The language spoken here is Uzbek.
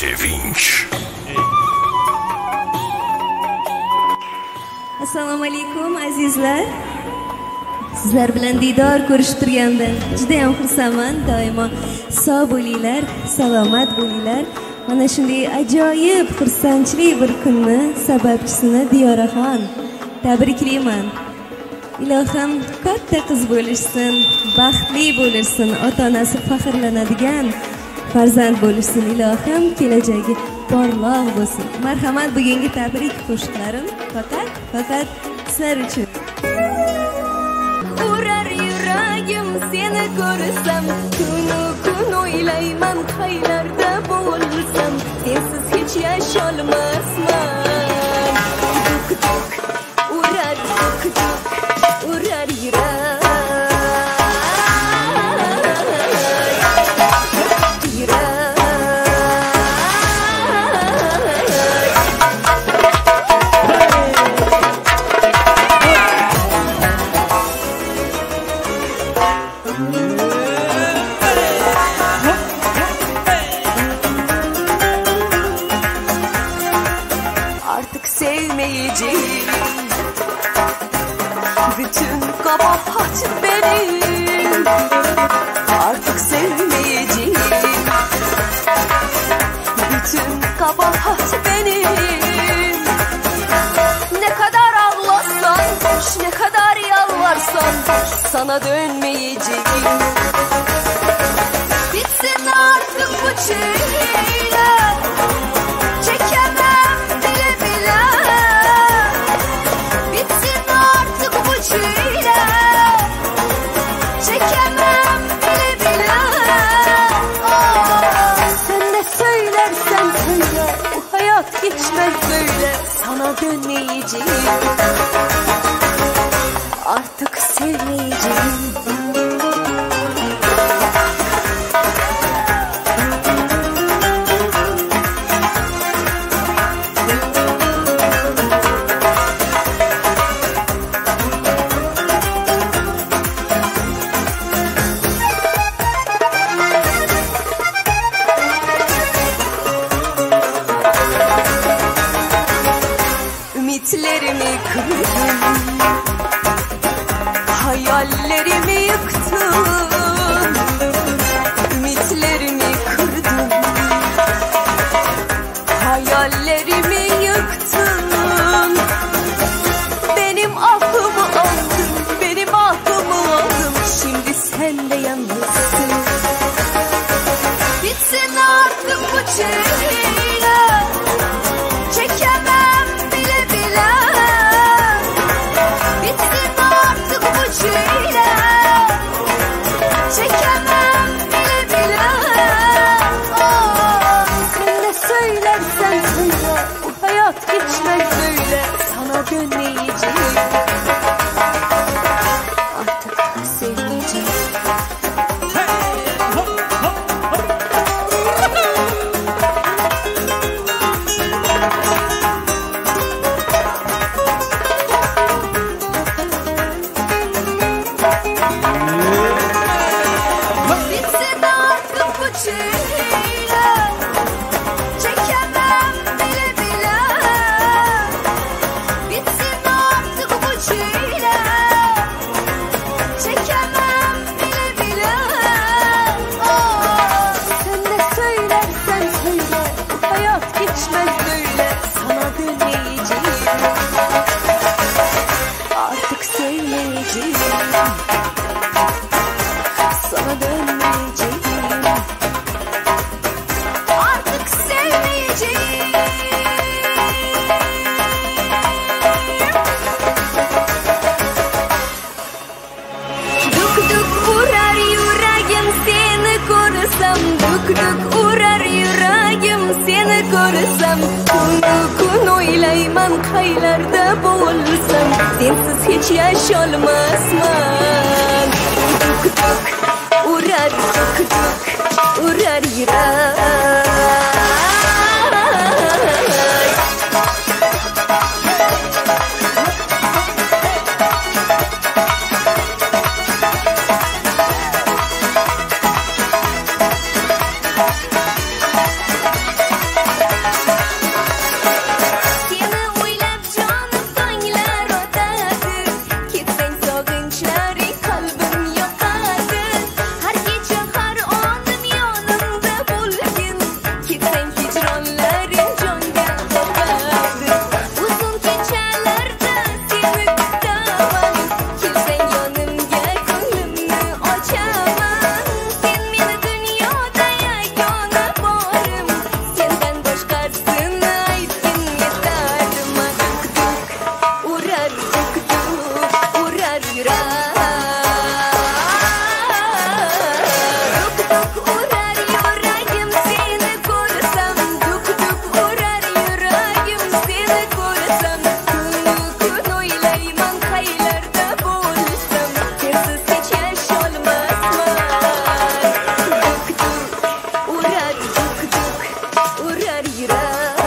sevinch assalomu alaykum azizlar sizlar bilan diydor ko'rishib turgandan judayam xursandman doimo sog' bo'linglar salomat bo'linglar mana shunday ajoyib xursandchilik bir kunni sababchisini diyoraxon tabriklayman ilohim katta qiz bo'lishsin baxtli bo'lishsin ota onasi faxrlanadigan farzand bo'lishsin ilohim kelajagi porloq bo'lsin. Marhamat bugungi tabrik qo'shiqlarim faqat faqat sizlar uchun. Urar yuragim seni ko'rsam kunu kun o'ylayman qaylarda bo'lsam. Sensiz hech yasholmasman duk duk urar sevmeyeceğim. Bütün kabahat benim. Artık sevmeyeceğim. Bütün kabahat benim. Ne kadar ağlasan Ne kadar yalvarsan Sana dönmeyeceğim. Bitsin artık bu çile de Kırdın Hayallerimi yıktın Ümitlerimi kırdın. Hayallerimi yıktın Benim aklımı Benim aklımı Şimdi sen de yalnızsın. Bitsin artık bu söylersen söyle Bu hayat geçmez böyle. Sana dönmeyeceğim ko'rsam Duk duk urar seni ko'rsam Kunu kun o'ylayman qaylarda bo'lsam Sensiz hech yasholmasman Duk duk urar duk duk urar yurak you love.